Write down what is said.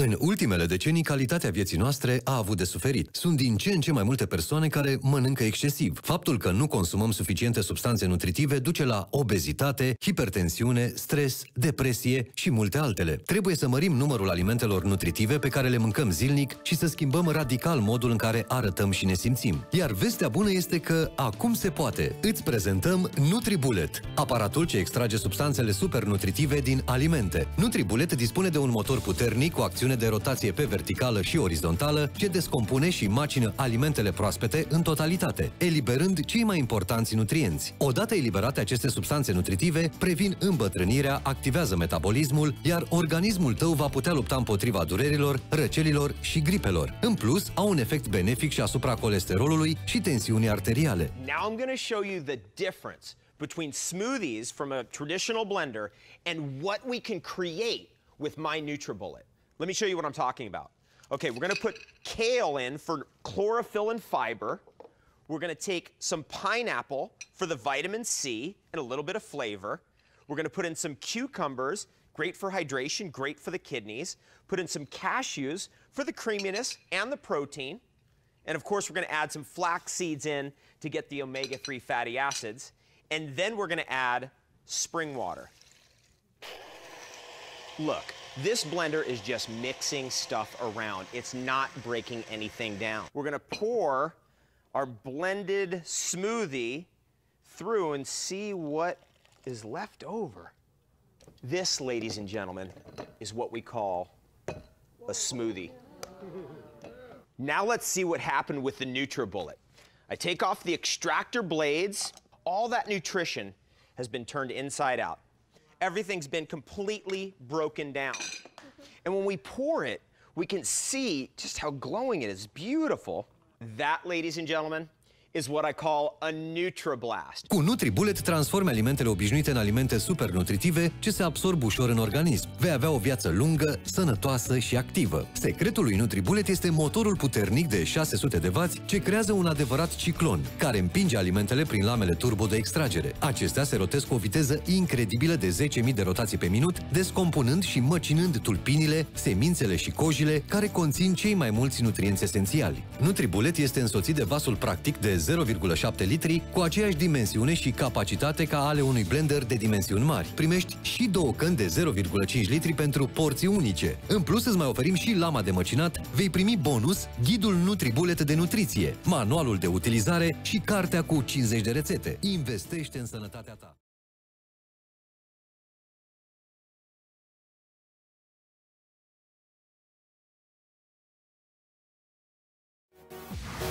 În ultimele decenii, calitatea vieții noastre a avut de suferit. Sunt din ce în ce mai multe persoane care mănâncă excesiv. Faptul că nu consumăm suficiente substanțe nutritive duce la obezitate, hipertensiune, stres, depresie și multe altele. Trebuie să mărim numărul alimentelor nutritive pe care le mâncăm zilnic și să schimbăm radical modul în care arătăm și ne simțim. Iar vestea bună este că acum se poate. Îți prezentăm NutriBullet, aparatul ce extrage substanțele supernutritive din alimente. NutriBullet dispune de un motor puternic cu acțiune de rotație pe verticală și orizontală ce descompune și macină alimentele proaspete în totalitate, eliberând cei mai importanți nutrienți. Odată eliberate aceste substanțe nutritive, previn îmbătrânirea, activează metabolismul, iar organismul tău va putea lupta împotriva durerilor, răcelilor și gripelor. În plus, au un efect benefic și asupra colesterolului și tensiunii arteriale. Now I'm going to show you the difference between smoothies from a traditional blender and what we can create with my NutriBullet. Let me show you what I'm talking about. Okay, we're gonna put kale in for chlorophyll and fiber. We're gonna take some pineapple for the vitamin C and a little bit of flavor. We're gonna put in some cucumbers, great for hydration, great for the kidneys. Put in some cashews for the creaminess and the protein. And of course, we're gonna add some flax seeds in to get the omega-3 fatty acids. And then we're gonna add spring water. Look, this blender is just mixing stuff around. It's not breaking anything down. We're gonna pour our blended smoothie through and see what is left over. This, ladies and gentlemen, is what we call a smoothie. Now let's see what happened with the NutriBullet. I take off the extractor blades. All that nutrition has been turned inside out everything's been completely broken down. And when we pour it, we can see just how glowing it is. Beautiful. That, ladies and gentlemen, is what I call a NutriBlast. Cu NutriBullet transformi alimentele obișnuite în alimente super nutritive ce se absorb ușor în organism. Vei avea o viață lungă, sănătoasă și activă. Secretul lui NutriBullet este motorul puternic de 600 de W ce creează un adevărat ciclon, care împinge alimentele prin lamele turbo de extragere. Acestea se rotesc cu o viteză incredibilă de 10.000 de rotații pe minut, descompunând și măcinând tulpinile, semințele și cojile care conțin cei mai mulți nutrienți esențiali. NutriBullet este însoțit de vasul practic de 0,7 litri cu aceeași dimensiune și capacitate ca ale unui blender de dimensiuni mari. Primești și două căni de 0,5 litri pentru porții unice. În plus îți mai oferim și lama de măcinat, vei primi bonus ghidul NutriBullet de nutriție, manualul de utilizare și cartea cu 50 de rețete. Investește în sănătatea ta! you